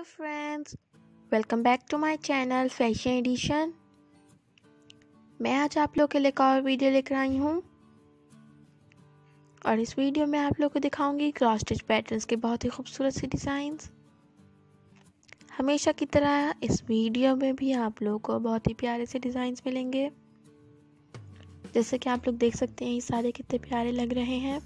Hello friends welcome back to my channel fashion edition मैं आज आप लोग के लिए और वीडियो लेकर आई हूँ। और इस वीडियो में आप लोग को दिखाऊँगी क्रॉस स्टिच पैटर्न्स के बहुत ही खूबसूरत से डिज़ाइंस हमेशा की तरह इस वीडियो में भी आप लोगों को बहुत ही प्यारे से डिज़ाइंस मिलेंगे। जैसे कि आप लोग देख सकते हैं, ये सारे कितने प्यारे लग रहे हैं।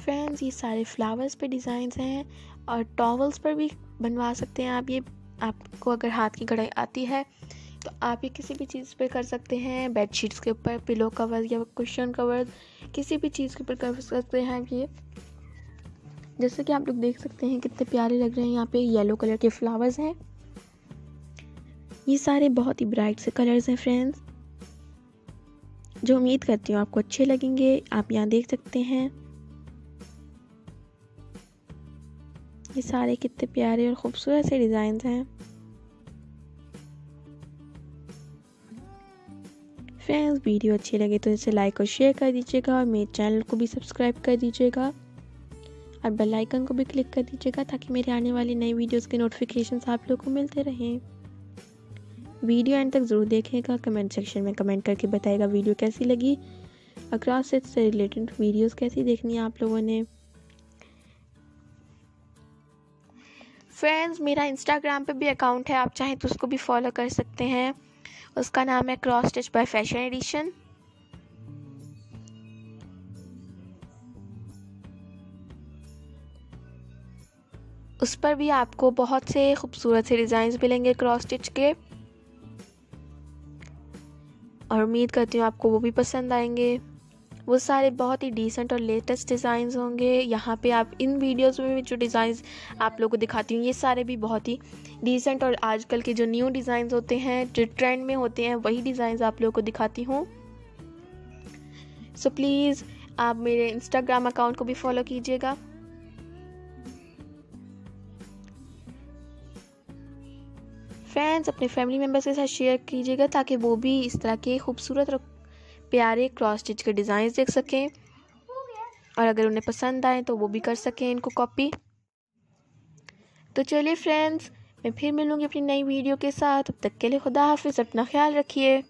फ्रेंड्स ये सारे फ्लावर्स पे डिज़ाइंस हैं और टॉवल्स पर भी बनवा सकते हैं आप। ये आपको अगर हाथ की कढ़ाई आती है तो आप ये किसी भी चीज़ पे कर सकते हैं। बेड शीट्स के ऊपर, पिलो कवर या कुशन कवर, किसी भी चीज़ के ऊपर कर सकते हैं आप ये। जैसे कि आप लोग देख सकते हैं कितने प्यारे लग रहे हैं। यहाँ पे येलो कलर के फ्लावर्स हैं। ये सारे बहुत ही ब्राइट से कलर्स हैं फ्रेंड्स। जो उम्मीद करती हूँ आपको अच्छे लगेंगे, आप यहाँ देख सकते हैं। ये सारे कितने प्यारे और ख़ूबसूरत से डिज़ाइन हैं। फ्रेंड्स, वीडियो अच्छी लगे तो इसे लाइक और शेयर कर दीजिएगा और मेरे चैनल को भी सब्सक्राइब कर दीजिएगा। और बेल आइकन को भी क्लिक कर दीजिएगा ताकि मेरे आने वाली नई वीडियोस के नोटिफिकेशन आप लोग को मिलते रहें। वीडियो एंड तक ज़रूर देखेगा कमेंट सेक्शन में कमेंट करके बताएगा वीडियो कैसी लगी, और से रिलेटेड वीडियोस कैसी देखनी है आप लोगों ने। फ्रेंड्स मेरा इंस्टाग्राम पे भी अकाउंट है, आप चाहें तो उसको भी फॉलो कर सकते हैं। उसका नाम है cross stitch by fashion edition उस पर भी आपको बहुत से खूबसूरत से डिज़ाइन मिलेंगे क्रॉस स्टिच के। और उम्मीद करती हूँ आपको वो भी पसंद आएँगे। वो सारे बहुत ही डिसेंट और लेटेस्ट डिज़ाइंस होंगे। यहाँ पे आप इन वीडियोस में भी जो डिज़ाइंस आप लोगों को दिखाती हूँ, ये सारे भी बहुत ही डिसेंट और आजकल के जो न्यू डिज़ाइंस होते हैं, जो ट्रेंड में होते हैं, वही डिज़ाइंस आप लोगों को दिखाती हूँ। सो प्लीज़ आप मेरे इंस्टाग्राम अकाउंट को भी फॉलो कीजिएगा। फ्रेंड्स अपने फैमिली मेंबर्स के साथ शेयर कीजिएगा ताकि वो भी इस तरह के खूबसूरत और प्यारे क्रॉस स्टिच के डिज़ाइन देख सकें। और अगर उन्हें पसंद आए तो वो भी कर सकें इनको कॉपी तो चलिए फ्रेंड्स मैं फिर मिलूँगी अपनी नई वीडियो के साथ। अब तक के लिए खुदा हाफिज़, अपना ख्याल रखिए।